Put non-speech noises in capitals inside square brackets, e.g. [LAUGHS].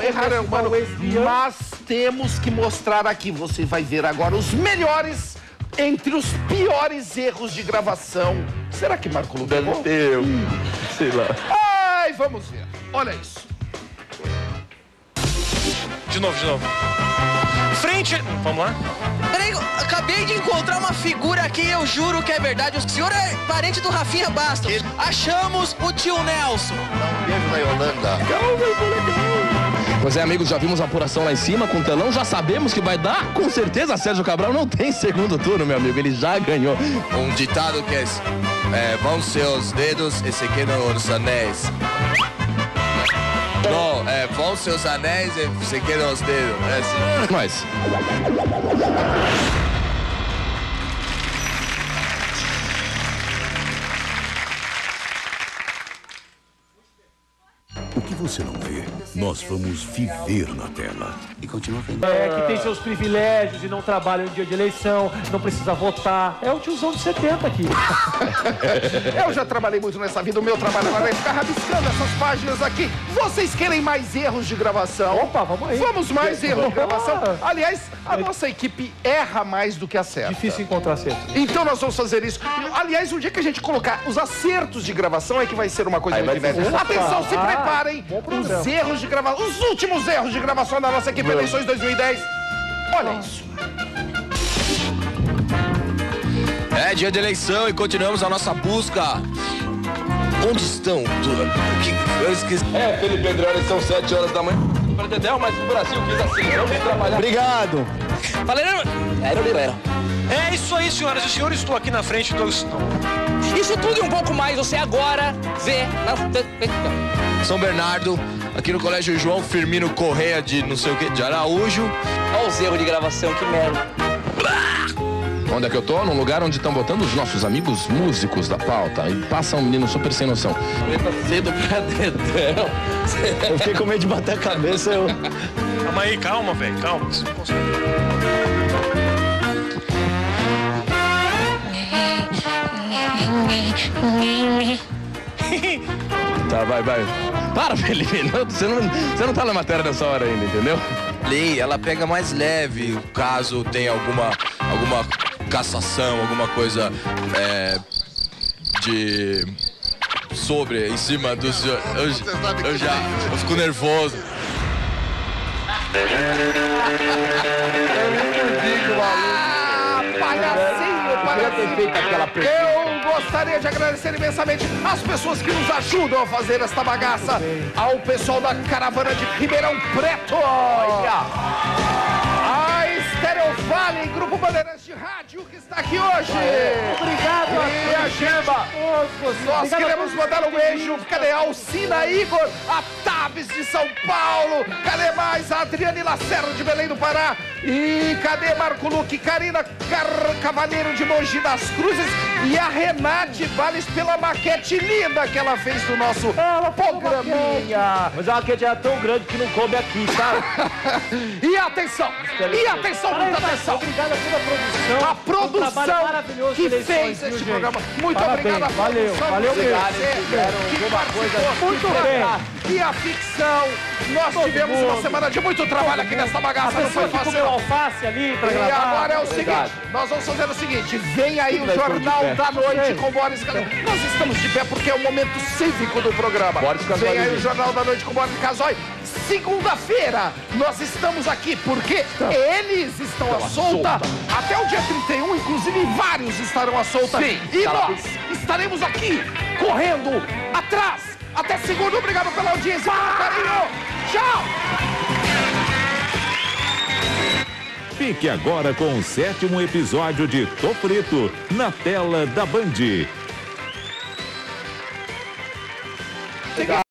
Errar é humano, mas temos que mostrar aqui. Você vai ver agora os melhores entre os piores erros de gravação. Será que Marco Lu Deve ter, eu. sei lá. Ai, vamos ver. Olha isso. De novo, de novo. Frente. Vamos lá? Peraí, acabei de encontrar uma figura aqui, eu juro que é verdade. O senhor é parente do Rafinha Bastos. Achamos o tio Nelson. Beijo na Yolanda. Pois é, amigos, já vimos a apuração lá em cima com o telão, já sabemos que vai dar. Com certeza, Sérgio Cabral não tem [LAUGHS] segundo turno, meu amigo, ele já ganhou. Um ditado que é, é vão seus dedos e se quedam os anéis. Não, é vão seus anéis e se quedam os dedos. É assim. Mas, você não vê, nós vamos viver na tela. É, que tem seus privilégios e não trabalha no dia de eleição, não precisa votar. É o tiozão de 70 aqui. [LAUGHS] Eu já trabalhei muito nessa vida, o meu trabalho agora é ficar rabiscando essas páginas aqui. Vocês querem mais erros de gravação? Opa, vamos aí. Vamos mais erros de gravação. Aliás, a nossa equipe erra mais do que acerta. Difícil encontrar acerto. Então nós vamos fazer isso. Aliás, o dia que a gente colocar os acertos de gravação é que vai ser uma coisa Aí muito divertida. Atenção, se Ah, preparem. Bom programa. Os erros de gravação, os últimos erros de gravação da nossa equipe Eleições 2010. Olha isso. É dia de eleição e continuamos a nossa busca. Onde estão? que eu esqueci. é, Felipe Pedroni, são 7 horas da manhã. Para Dedéu, mas o Brasil quis assim, vamos trabalhar. Obrigado. É isso aí, senhoras e senhores. Estou aqui na frente do. Isso tudo e um pouco mais você agora vê na... São Bernardo, aqui no Colégio João Firmino Correia de não sei o que, de Araújo. Olha os erros de gravação, que merda. Onde é que eu tô? Num lugar onde estão botando os nossos amigos músicos da pauta. E passa um menino super sem noção. Cedo pra Dedéu. Eu fiquei com medo de bater a cabeça, eu. Calma aí, calma, velho. Calma. Você não consegue. Tá, vai, vai. Para, [LAUGHS] Felipe. Não, você, não, você não tá na matéria nessa hora ainda, entendeu? Lei, ela pega mais leve caso tenha alguma, alguma cassação, alguma coisa é, de. sobre, em cima dos. Eu, eu já. Eu fico nervoso. [LAUGHS] gostaria de agradecer imensamente as pessoas que nos ajudam a fazer esta bagaça. Ao pessoal da caravana de Ribeirão Preto. A Stereo Valley, Grupo Bandeirantes de Rádio, que está aqui hoje. Obrigado E a Gema. Nós queremos mandar um beijo. Cadê a Alcina Igor? A Tabs de São Paulo. Cadê mais? A Adriane Lacerda de Belém do Pará. E cadê Marco Luque? Karina Car... Cavalheiro de Mogi das Cruzes. E a Renate Valles pela maquete linda que ela fez do nosso programinha. Mas a maquete é tão grande que não coube aqui, tá? [LAUGHS] E atenção! E atenção, muita atenção! Obrigado a toda a produção. A produção que fez viu, este gente? programa. Muito Parabéns, obrigado valeu, valeu mesmo. Que alguma participou coisa muito muito bem. E a ficção. Nós tivemos uma mundo. semana de muito trabalho aqui nessa A bagaça. Não foi fácil. Alface ali pra E gravar. agora é o Obrigado. seguinte, nós vamos fazer o seguinte, vem aí o Jornal da Noite Sim. com Boris Casoy. Nós estamos de pé porque é o momento cívico do programa. Boris Casoy, Vem aí o. Jornal da Noite com Boris Casoy. Segunda-feira, nós estamos aqui porque eles estão à solta. Até o dia 31, inclusive vários estarão à solta. Sim, e tá nós estaremos aqui, correndo, atrás. Até segunda, obrigado pela audiência, pelo carinho. Tchau! Fique agora com o sétimo episódio de Tô Frito, na tela da Band. Seguinte,